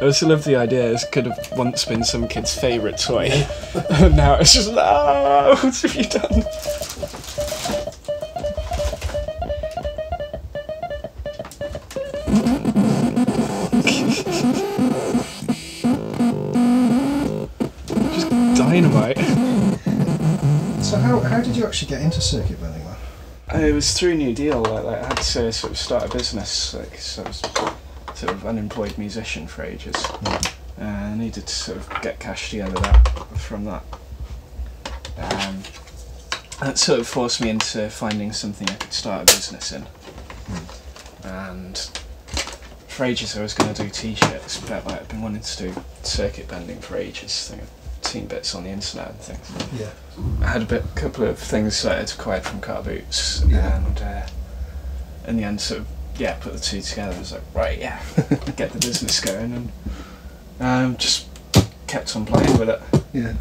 I also love the idea. This could have once been some kid's favourite toy, and now it's just no. What have you done? just dynamite. So how, how did you actually get into circuit bending then? It was through New Deal. Like, like I had to sort of start a business. Like, so I was sort of unemployed musician for ages. Uh, I needed to sort of get cash together that from that. Um, that sort of forced me into finding something I could start a business in. And for ages I was going to do t-shirts, but like, I've been wanting to do circuit bending for ages. I think I've seen bits on the internet and things. Yeah. I had a bit, couple of things that I'd acquired from car boots, Yeah. and uh, in the end, sort of, yeah, put the two together. I was like, right, yeah, get the business going, and um, just kept on playing with it. Yeah.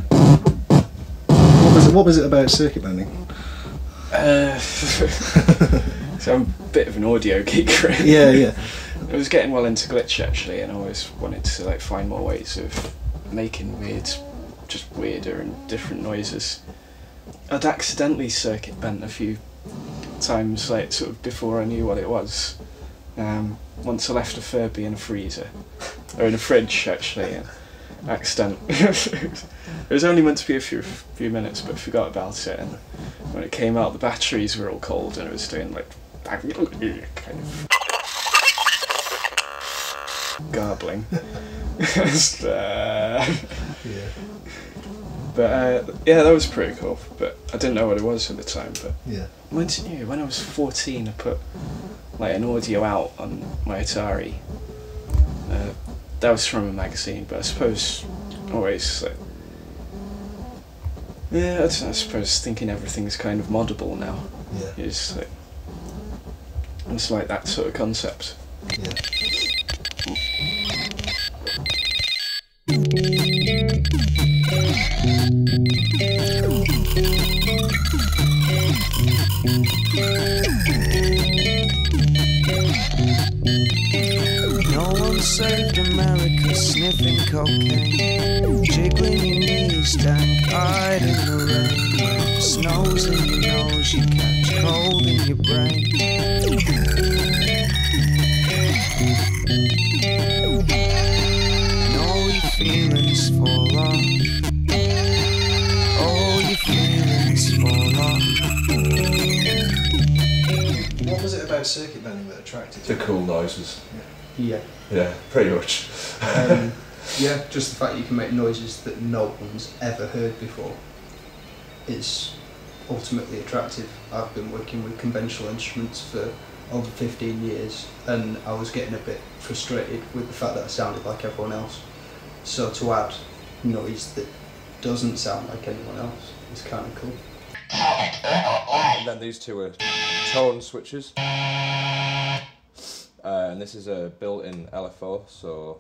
What was it, what was it about circuit bending? Uh, so I'm a bit of an audio geek, really. Yeah, yeah. I was getting well into glitch actually, and I always wanted to like find more ways of making weird, just weirder and different noises. I'd accidentally circuit bent a few times, like sort of before I knew what it was. Um, once I left a Furby in a freezer, or in a fridge actually, and accident. it was only meant to be a few few minutes, but I forgot about it. And when it came out, the batteries were all cold, and it was doing like kind of garbling. Just, uh, Yeah. but uh, yeah, that was pretty cool. But I didn't know what it was at the time. But Yeah. when did you? When I was fourteen, I put like an audio out on my Atari. Uh, that was from a magazine, but I suppose always like. Yeah, I, don't I suppose thinking everything's kind of moddable now Yeah. is like. It's like that sort of concept. Yeah. Sniffing cocaine. Jiggling your knees, dank eyed in the rain. Snows in your nose, you catch cold in your brain. And all your feelings fall off. All your feelings fall off. What was it about circuit bending that attracted The cool noises. Yeah. Yeah, Yeah, pretty much. Um, yeah, just the fact you can make noises that no one's ever heard before is ultimately attractive. I've been working with conventional instruments for over 15 years and I was getting a bit frustrated with the fact that I sounded like everyone else. So to add noise that doesn't sound like anyone else is kind of cool. And then these two are tone switches. And this is a built-in LFO, so.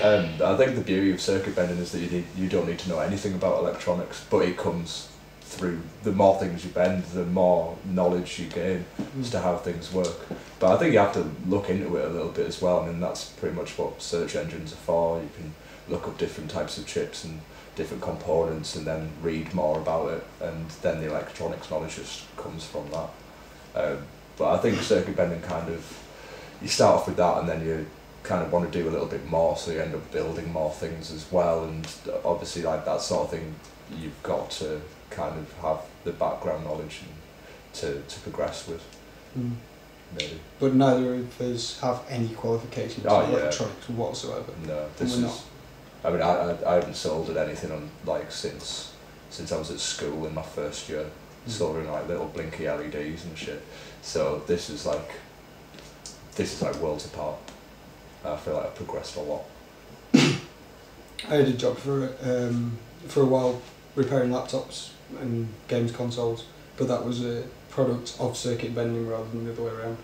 And I think the beauty of circuit bending is that you, need, you don't need to know anything about electronics, but it comes through the more things you bend, the more knowledge you gain as to how things work. But I think you have to look into it a little bit as well. I mean, that's pretty much what search engines are for. You can look up different types of chips and different components and then read more about it, and then the electronics knowledge just comes from that. Um, but I think circuit bending kind of, you start off with that and then you kind of want to do a little bit more, so you end up building more things as well. And obviously, like that sort of thing, you've got to kind of have the background knowledge and to, to progress with, maybe. But neither of us have any qualifications Oh, in yeah. electronics whatsoever. No, this is. not. I mean, I, I, I haven't soldered anything on like since since I was at school in my first year, Mm. soldering like little blinky LEDs and shit. So this is like this is like worlds apart. I feel like I've progressed a lot. I had a job for um, for a while repairing laptops and games consoles, but that was a product of circuit bending rather than the other way around.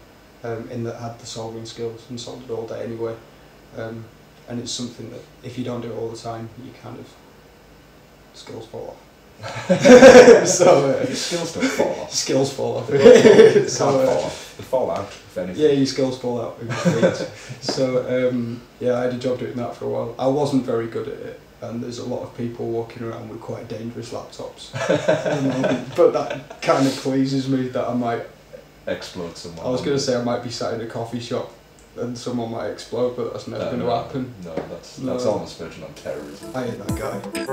Um, in that I had the solving skills and solved it all day anyway. Um, and it's something that if you don't do it all the time, you kind of skills fall off. so uh, Your skills don't fall off. skills fall off. Can't so, fall uh, off. They fall out, if anything. yeah, your skills fall out. with your feet. so um, yeah, I had a job doing that for a while. I wasn't very good at it, and there's a lot of people walking around with quite dangerous laptops. at the moment. but that kind of pleases me that I might. Explode someone. I was going to say I might be sat in a coffee shop and someone might explode, but that's never uh, No, going to no, happen. No, that's No. that's almost verging on terrorism. I ain't that guy.